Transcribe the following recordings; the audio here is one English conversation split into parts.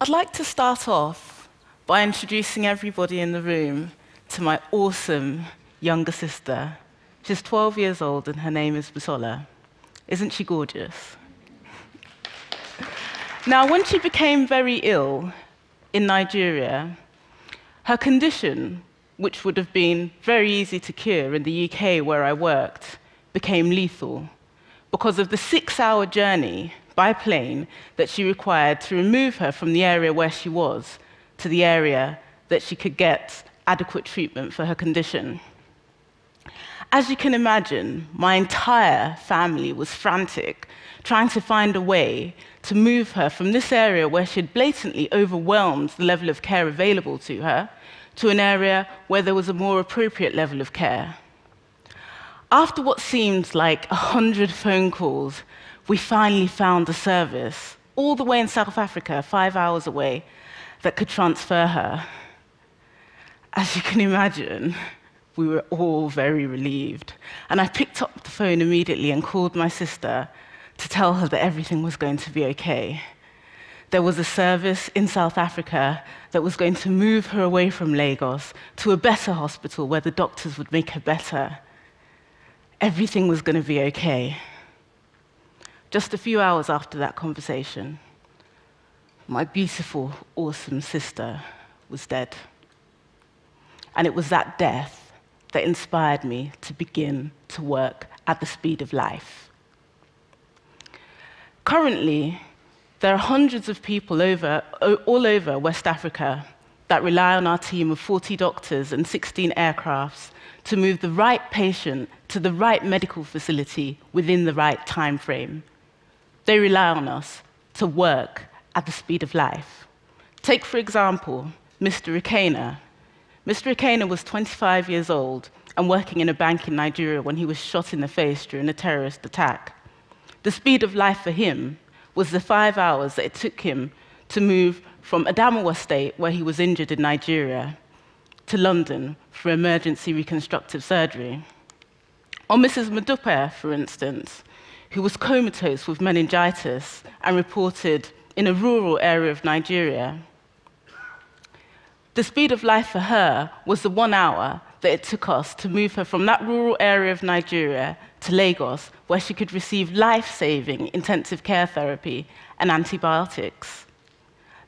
I'd like to start off by introducing everybody in the room to my awesome younger sister. She's 12 years old and her name is Busola. Isn't she gorgeous? now, when she became very ill in Nigeria, her condition, which would have been very easy to cure in the UK where I worked, became lethal because of the six hour journey by plane that she required to remove her from the area where she was to the area that she could get adequate treatment for her condition. As you can imagine, my entire family was frantic, trying to find a way to move her from this area where she had blatantly overwhelmed the level of care available to her to an area where there was a more appropriate level of care. After what seemed like a hundred phone calls, we finally found a service all the way in South Africa, five hours away, that could transfer her. As you can imagine, we were all very relieved. And I picked up the phone immediately and called my sister to tell her that everything was going to be okay. There was a service in South Africa that was going to move her away from Lagos to a better hospital where the doctors would make her better. Everything was going to be okay. Just a few hours after that conversation, my beautiful, awesome sister was dead. And it was that death that inspired me to begin to work at the speed of life. Currently, there are hundreds of people over, all over West Africa that rely on our team of 40 doctors and 16 aircrafts to move the right patient to the right medical facility within the right time frame. They rely on us to work at the speed of life. Take, for example, Mr. Ikena, Mr. Ikena was 25 years old and working in a bank in Nigeria when he was shot in the face during a terrorist attack. The speed of life for him was the five hours that it took him to move from Adamawa State, where he was injured in Nigeria, to London for emergency reconstructive surgery. Or Mrs. Madupe, for instance, who was comatose with meningitis and reported in a rural area of Nigeria. The speed of life for her was the one hour that it took us to move her from that rural area of Nigeria to Lagos, where she could receive life saving intensive care therapy and antibiotics.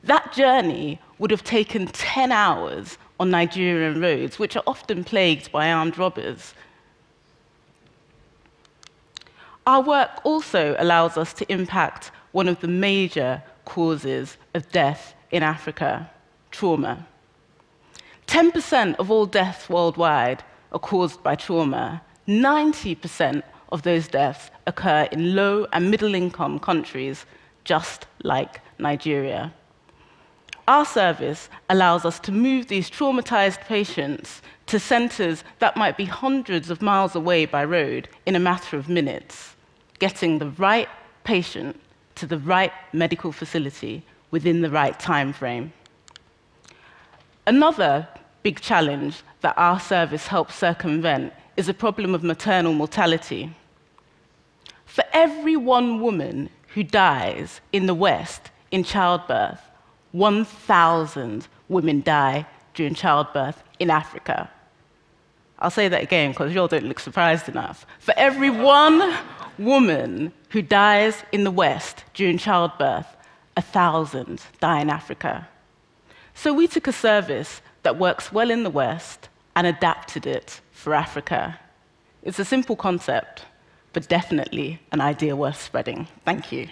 That journey would have taken 10 hours on Nigerian roads, which are often plagued by armed robbers. Our work also allows us to impact one of the major causes of death in Africa trauma. 10% of all deaths worldwide are caused by trauma. 90% of those deaths occur in low and middle income countries, just like Nigeria. Our service allows us to move these traumatized patients to centers that might be hundreds of miles away by road in a matter of minutes, getting the right patient to the right medical facility within the right time frame. Another big challenge that our service helps circumvent is the problem of maternal mortality. For every one woman who dies in the West in childbirth, 1,000 women die during childbirth in Africa. I'll say that again because you all don't look surprised enough. For every one woman who dies in the West during childbirth, a thousand die in Africa. So we took a service that works well in the West and adapted it for Africa. It's a simple concept, but definitely an idea worth spreading. Thank you.